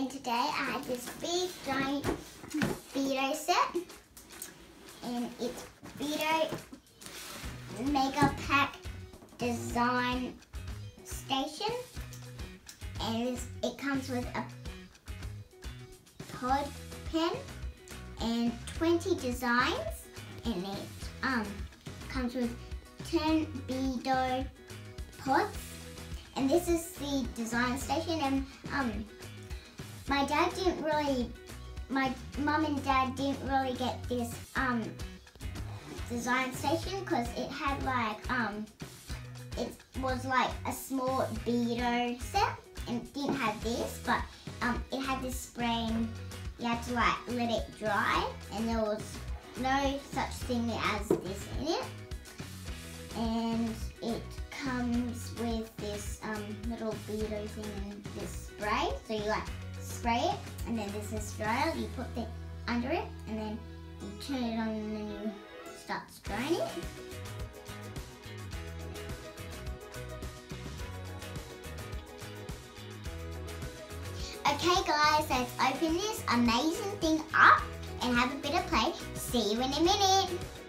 and today I have this big giant Beados set. And it's Beados Mega Pack Design Station. And it comes with a pod pen and 20 designs. And it um, comes with 10 Beados pods. And this is the design station and um, my dad didn't really my mum and dad didn't really get this um, design station because it had like um, it was like a small Beados set and it didn't have this but um, it had this spray and you had to like let it dry and there was no such thing as this in it. And it comes with this um, little Beados thing and this spray. So you like spray it and then this is dryer you put it under it and then you turn it on and then you start spraying it Okay guys, let's open this amazing thing up and have a bit of play. See you in a minute.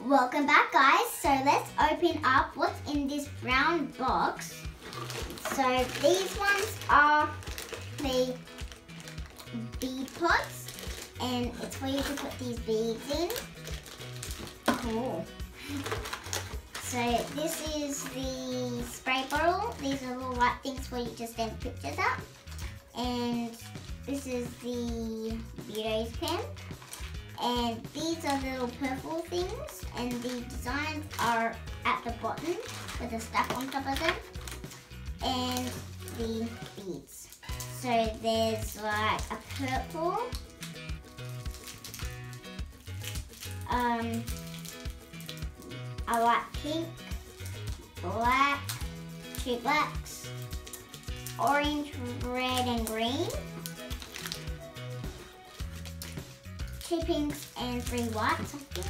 Welcome back guys. So let's open up what's in this brown box. So these ones are the bead pots and it's for you to put these beads in. Cool. So this is the spray bottle. These are little white things for you to send pictures up. And this is the Beados pen. And these are little purple things. And the designs are at the bottom with a stuff on top of them. And the beads. So there's like a purple. Um, I like pink, black, two blacks, orange, red and green, two pinks and three whites I think.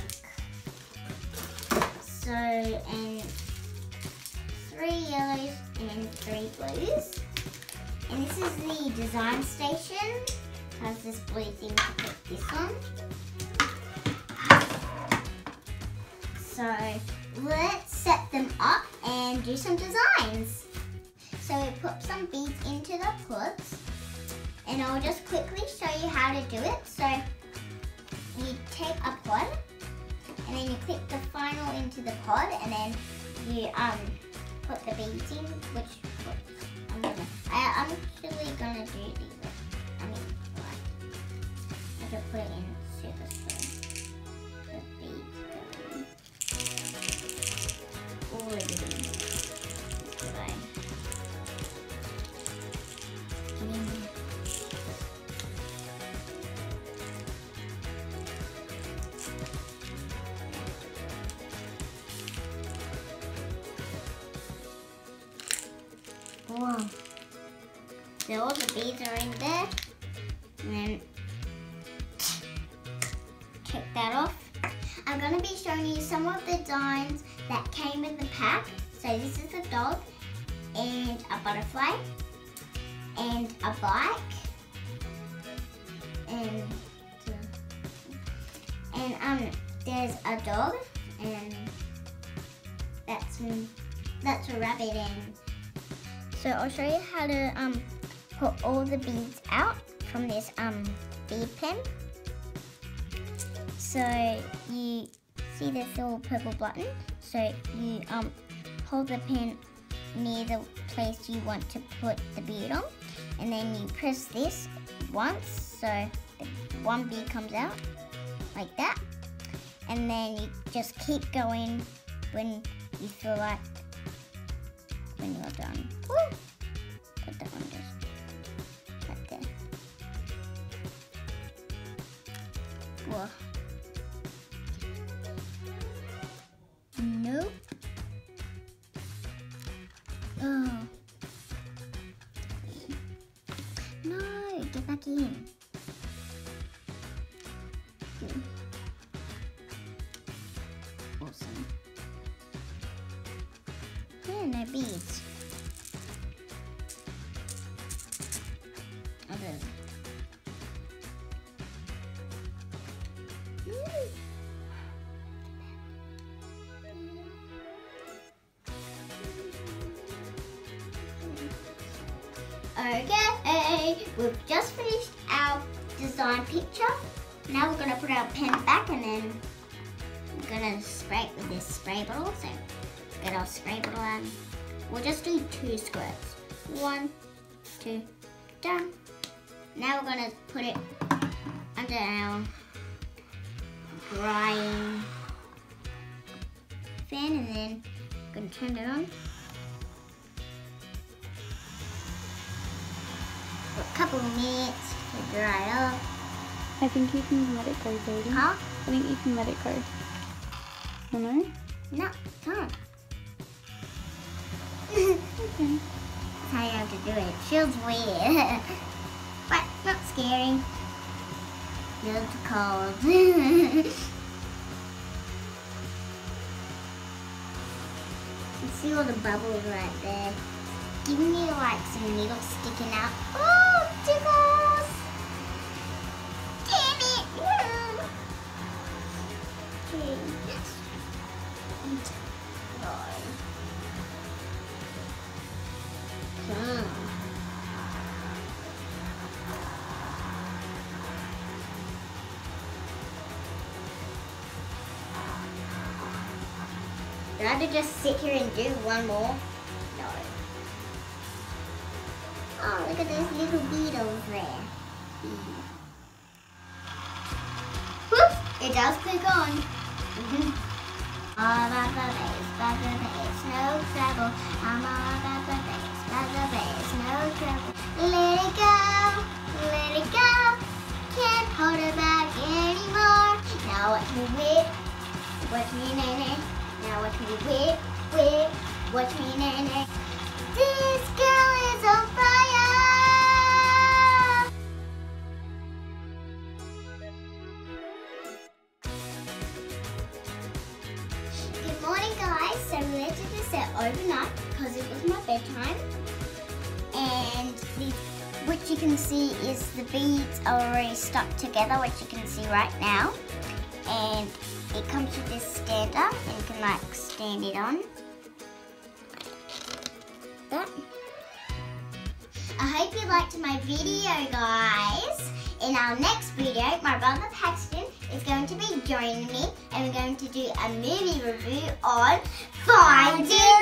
So, and three yellows and three blues. And this is the design station. Has this blue thing to put this on. So let's set them up and do some designs. So we put some beads into the pods and I'll just quickly show you how to do it. So you take a pod and then you click the final into the pod and then you um put the beads in, which I'm gonna, I, I'm actually gonna do these. I mean, like, I can put it in super slow. Wow. So all the beads are in there. And then take that off. I'm going to be showing you some of the designs that came in the pack. So this is a dog and a butterfly and a bike and and um there's a dog and that's that's a rabbit and so I'll show you how to um, put all the beads out from this um, bead pen. So you see this little purple button. So you um, hold the pen near the place you want to put the bead on. And then you press this once so one bead comes out like that. And then you just keep going when you feel like when you're done. Woo! Whoa. Nope. Oh. No, get back in. Awesome. Okay, we've just finished our design picture. Now we're gonna put our pen back and then we're gonna spray it with this spray bottle. So get our spray bottle and we'll just do two squirts. One, two, done. Now we're gonna put it under our drying fan and then gonna turn it on. For a couple of minutes to dry up. I think you can let it go, baby. Huh? I think you can let it go. Oh no? No, can't. Okay. That's how you have to do it. It feels weird. but not scary. Feels cold. you see all the bubbles right there. Giving me like some needles sticking out. Oh, tickles! Have just sit here and do one more? No. Oh, look at those little beetles there. Whoops! It does click on. Mhm. All about the bass, about the bass, no trouble. I'm all about the bass, about the bass, no trouble. Let it go, let it go. Can't hold it back anymore. Now watch me whip, watch me nay nay. Now watch me whip, whip, watch me nay. This girl is on fire. Good morning, guys. So we left this set overnight because it was my bedtime. And the, which you can see is the beads are already stuck together, which you can see right now. And it comes with this stander, and you can like stand it on. That. I hope you liked my video, guys. In our next video, my brother Paxton is going to be joining me and we're going to do a movie review on Finding.